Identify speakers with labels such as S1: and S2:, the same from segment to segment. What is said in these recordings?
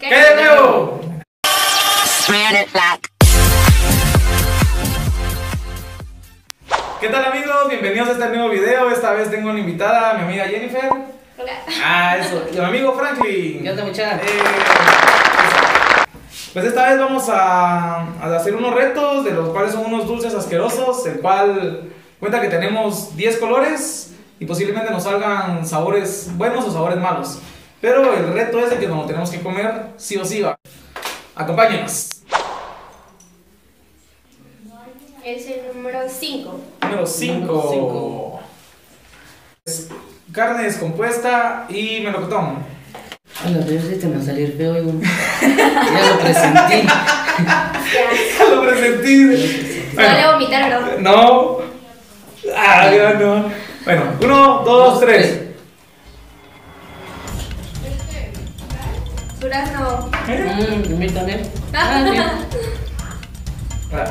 S1: ¿Qué de nuevo? ¿Qué tal amigos? Bienvenidos a este nuevo video. Esta vez tengo una invitada, mi amiga Jennifer.
S2: Hola.
S1: Ah, eso. Y mi amigo Franklin.
S3: ¿Qué onda?
S1: Eh, pues esta vez vamos a, a hacer unos retos, de los cuales son unos dulces asquerosos, el cual cuenta que tenemos 10 colores y posiblemente nos salgan sabores buenos o sabores malos. Pero el reto es de que nos lo tenemos que comer sí o sí. va. Acompáñenos.
S2: Es el número 5.
S1: Número 5.
S3: cinco.
S1: Carne descompuesta y melocotón.
S3: Hola, pero sí te me va a salir feo. Ya lo presentí.
S1: Ya lo presentí.
S2: No le a vomitar, ¿verdad?
S1: No. Ah, ya no. Bueno, uno, dos, tres.
S2: Durazno.
S3: Mmm, a. Ah,
S1: Ah.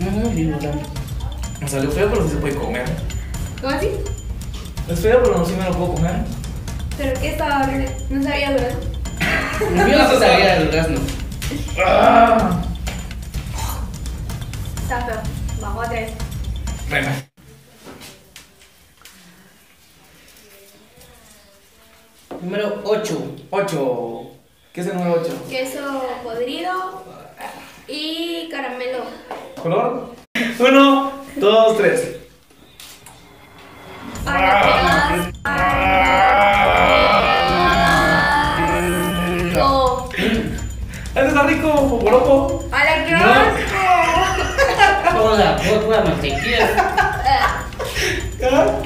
S3: Mmm, bien, bien.
S1: Me salió feo, pero sí se puede comer.
S2: ¿Cómo así?
S1: Es feo, pero no sí me lo puedo comer.
S2: ¿Pero qué estaba horrible? No sabía durazno.
S3: Mío sí sabía el durazno.
S1: Ah.
S2: Está feo. Bajo otra vez.
S1: Bueno.
S3: Número 8.
S1: 8. ¿Qué es el número 8?
S2: Queso podrido y caramelo.
S1: ¿Color? Uno, dos, tres.
S2: Qué asco.
S1: ¿Este está rico?
S2: ¡Hola, qué
S1: No.
S2: asco!
S3: Hola, pura mantequilla.
S2: Ah,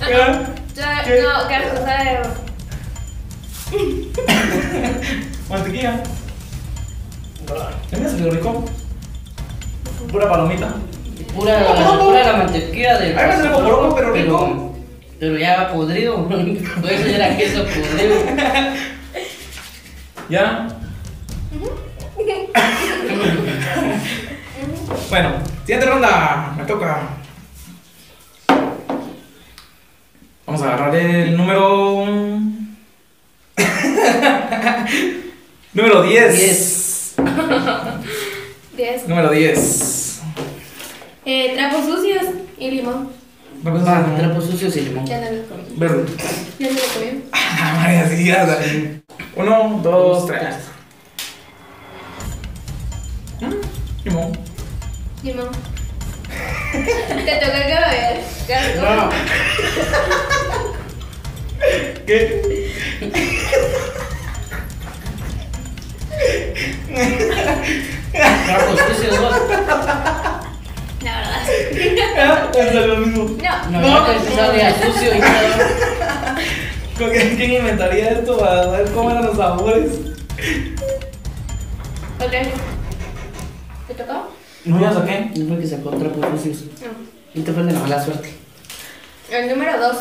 S1: ¿Ah? ¿Qué?
S2: No, sabe.
S1: Mantequilla. ¿Qué me salió rico? Pura palomita.
S3: Pura, pura la mantequilla del.
S1: A mí me salió loco, pero rico.
S3: Pero ya va podrido. Por eso era queso podrido.
S1: ¿Ya? bueno, siguiente ronda. Me toca. Vamos a agarrar el número. número 10.
S3: 10.
S2: 10.
S1: Número 10.
S2: Eh, trapos sucios y limón.
S3: Va, trapos sucios y limón.
S2: Ya no lo comí.
S1: Verde.
S2: Ya no lo comí.
S1: Ah, María, sí, ya. Uno, dos, tres. Mm, Limón.
S2: Limón. Te toca que lo veas. Qué asco.
S3: No.
S1: ¿Qué?
S3: Trapos sucios dos.
S2: La verdad.
S1: Ah, es lo mismo.
S2: No.
S3: No, no, que salía sucio y todo.
S1: ¿Con ¿Quién, inventaría esto para saber cómo eran los sabores?
S2: Ok. ¿Te tocó?
S1: No, ya saqué.
S3: No fue que sacó trapos sucios.
S2: No.
S3: Y te fue de la mala suerte.
S2: El número 2.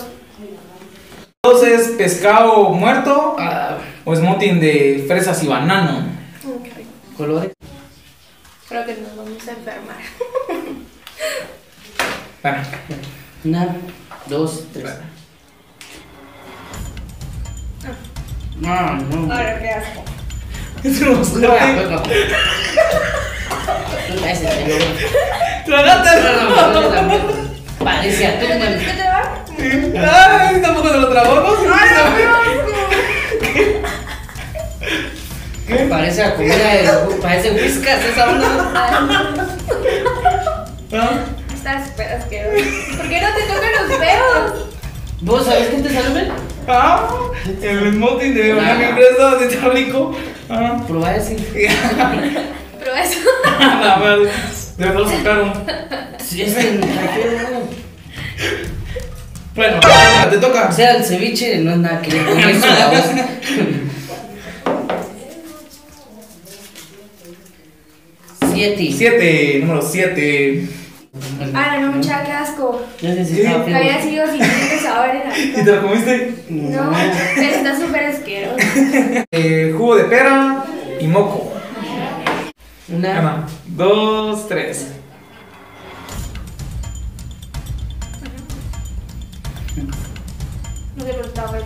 S1: Entonces, pescado muerto
S3: Ah,
S1: o smoothie de fresas y banano.
S2: Qué
S3: colores.
S2: Creo que nos vamos a enfermar.
S1: Bueno,
S3: Una, dos, tres.
S1: bueno.
S3: No, no.
S2: Ahora qué asco.
S1: Eso no es
S3: No,
S1: grave.
S3: no. No, ese se lo-
S1: ¡Tragátelo!
S3: No, no, no, no, no. Parece a
S2: ¿Te
S3: tú,
S1: ¿no? ¿Qué?
S3: Parece a comida de. Parece whiskas esa onda.
S1: ¿Ah?
S2: Estás súper asqueroso. ¿Por qué no te tocan los feos?
S3: ¿Vos sabés qué te sale bien?
S1: ¿Ah? El smoothie de banano y fresa de rico. ¿Ah?
S3: Probá ese.
S2: Pero eso.
S1: La verdad, de lo sacaron.
S3: Sí, es que no.
S1: Bueno, te toca.
S3: O sea, el ceviche no es nada que ver con eso, la voz. Siete.
S1: Siete, número siete.
S2: Ay, no, mucha qué asco.
S3: Yo necesitaba
S2: Que había sido sin sabor en la
S1: ¿Y te lo comiste?
S2: No, pero está súper asqueroso.
S1: Eh, jugo de pera y moco.
S3: Una.
S1: Una, dos, tres.
S2: Qué estaba bueno.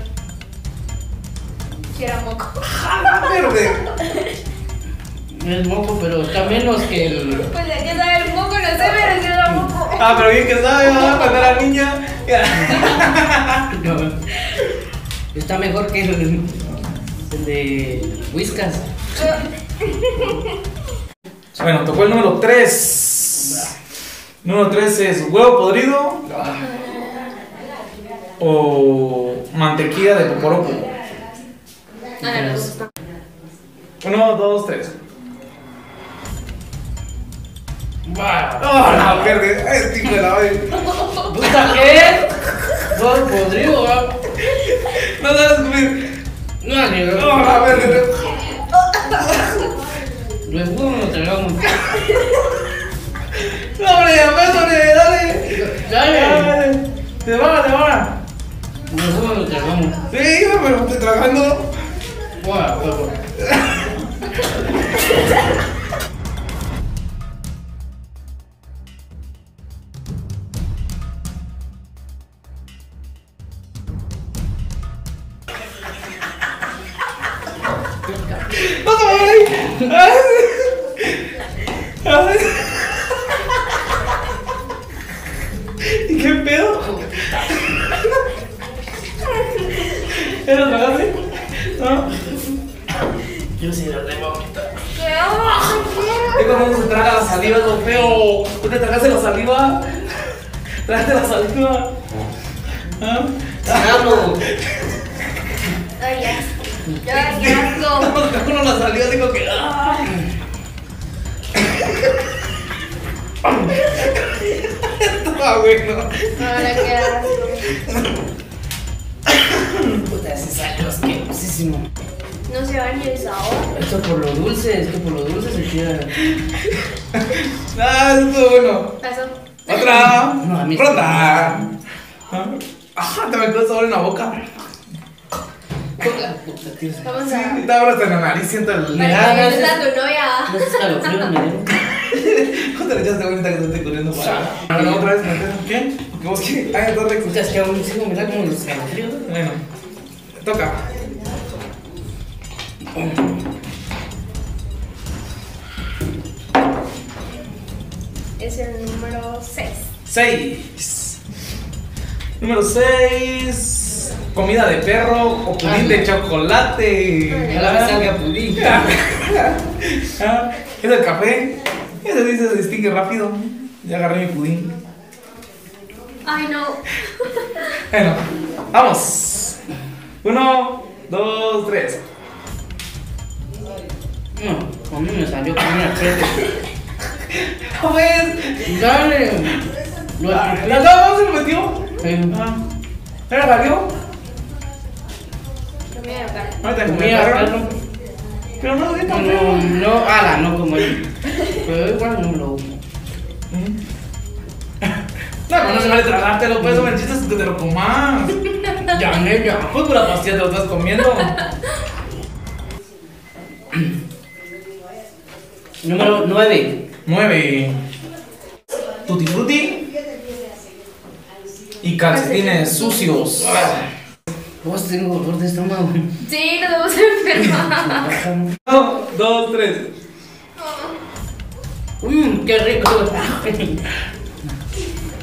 S2: Si era moco.
S1: ¡Ah, verde!
S3: Es moco, pero está menos que el.
S2: Pues de qué sabe el moco, no sé, pero si era moco.
S1: Ah, pero bien que sabe, ¿verdad? Cuando era niña.
S3: No. Está mejor que el, el de Whiskas.
S1: Bueno, tocó el número 3. Número 3 es huevo podrido o mantequilla de poporopo.
S2: Ah, gusta.
S1: Uno, dos, tres.
S3: ¡Wow!
S1: ¡Oh, la verde! ¡Ay, tío de la verde!
S3: ¿Puta qué? Todo podrido.
S1: ¡No sabes comer!
S3: No, ni
S1: ¡Oh, la verde!
S3: Los huevos nos tragamos.
S1: ¡No, hombre, apéndole, dale!
S3: Dale.
S1: ¡Dale! ¡Te va, te va!
S3: Nos tragamos.
S1: Sí, pero estoy.
S3: ¡Wow! huevo.
S1: ¡No te voy! ¡Ay! ¿Ya lo tragaste? ¿No?
S3: Yo sí lo tengo ahorita.
S2: ¡Qué!
S1: Es cuando se traga la saliva, lo feo. ¿Tú te tragaste la saliva? ¿Tragaste la saliva? ¿Ah?
S2: Ay, ya. Ya, qué asco.
S1: Cuando la saliva, digo que. ¡ah! Estaba bueno.
S2: Ahora qué asco.
S3: Puta, ese salió asquerosísimo.
S2: No se va ni el sabor.
S3: Esto por lo dulce, es que por lo dulce se queda.
S1: Ah, eso estuvo bueno.
S2: Pasó.
S1: Otra.
S3: No, a mí.
S1: Ah, te me quedó sabor en la boca.
S3: Puta, tío.
S2: Vamos
S1: Sí,
S2: a.
S1: ahorita ahora hasta en la nariz siento el.
S2: Para
S3: Ah,
S2: que
S3: no,
S2: tu novia.
S3: Me dieron.
S1: ¿Cómo te le echaste bonita que te estoy corriendo para? Ahora otra vez, ¿me ¿Qué? ¿Qué vos qué? Rex.
S3: Puta, es que aún sigo mirando como los escalofríos.
S1: Bueno, toca.
S2: Es el número 6.
S1: 6. Número 6. Comida de perro o pudín de chocolate.
S3: Ya la salga pudín.
S1: Ah, Es el café. Ese sí se distingue rápido. Ya agarré mi pudín.
S2: Ay, no.
S1: Bueno, vamos. Uno, dos, tres.
S3: No, a mí me salió con una frente.
S1: ¿Cómo ves?
S3: Dale. Lo
S1: ¿La dama se lo metió?
S3: Sí.
S1: Ah. ¿Era
S2: de perro.
S3: Comía
S1: perro.
S3: perro.
S1: Pero no
S3: No, no, ala, no como él. Pero igual no lo.
S1: No, pero no se vale tragártelo, pues, el chiste es que te lo comas.
S3: Ya, neta.
S1: Pues pura pastilla te lo estás comiendo.
S3: Número 9.
S1: 9. Tutti frutti. Y calcetines sucios.
S3: Vos tengo dolor de estómago.
S2: Sí, nos vamos a enfermar.
S1: Uno, dos, tres.
S3: Mmm, qué rico.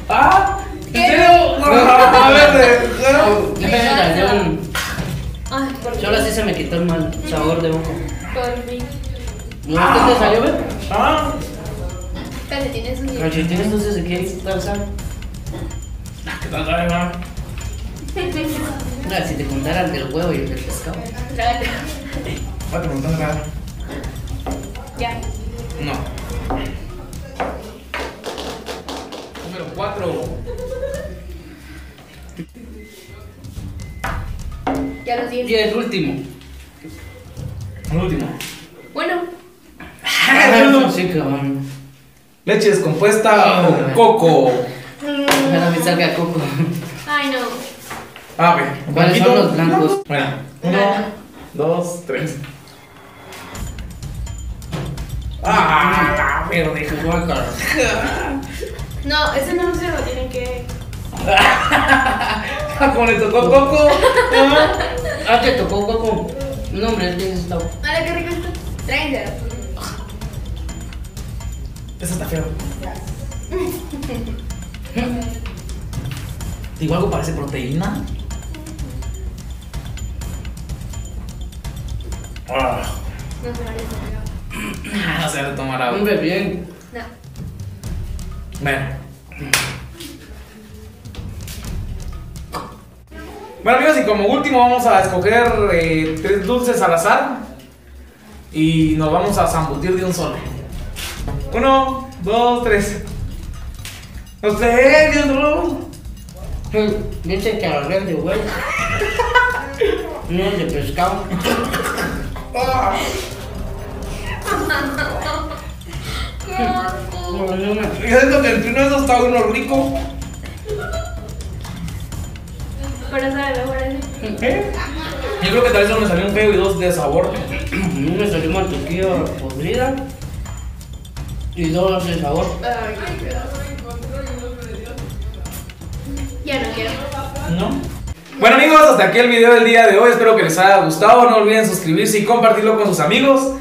S1: ¡Ah! ¿En
S2: ¿Qué?
S1: serio? No, a ver, de-
S3: Ya me salió.
S2: Ay, por
S3: El mal sabor de boca.
S2: Por fin.
S3: ¿No qué te salió, ve?
S1: Ah,
S2: Calcetines sucios.
S3: Calcetines entonces se quiere calzar.
S1: ¿qué tal, sabe, ma?
S3: Mira, si te contaran del huevo y el del pescado.
S2: Trágate.
S1: Va a preguntar nada.
S2: Ya.
S1: No. Número 4.
S2: Ya los
S3: Y
S2: di.
S3: el último.
S1: El último.
S2: Bueno.
S3: Ah, sí, cabrón.
S1: Leche descompuesta o coco.
S3: Ojalá me salga coco.
S2: Ay, no.
S1: A ver.
S3: ¿Cuáles son los blancos?
S1: Bueno, uno, dos, tres. Ah, la verde.
S3: Guácala.
S2: No, ese no se lo tienen que.
S1: Como le tocó coco.
S3: Ah, te tocó coco. No, hombre, es bien está.
S2: Hola, qué rico esto. Tráiganse.
S1: Eso está feo. Digo, algo parece proteína. Ah,
S2: No se vale eso,
S1: no se ha de tomar agua.
S3: Hombre, bien.
S2: No.
S1: Bueno. Bueno amigos, y como último vamos a escoger eh, tres dulces al azar y nos vamos a zambutir de un solo. Uno, dos, tres. No sé, Dios no.
S3: Dice que el de huevo. No el de pescado. No.
S1: Yo siento que entre uno de esos está uno rico. ¿Eh? Yo creo que tal vez uno me salió un feo y dos de sabor.
S3: Uno me salió mantequilla podrida. Y dos de sabor.
S2: Ay. Ya no quiero.
S1: ¿No? Bueno amigos, hasta aquí el video del día de hoy. Espero que les haya gustado. No olviden suscribirse y compartirlo con sus amigos.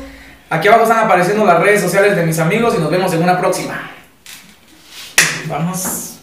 S1: Aquí abajo están apareciendo las redes sociales de mis amigos y nos vemos en una próxima. Vamos.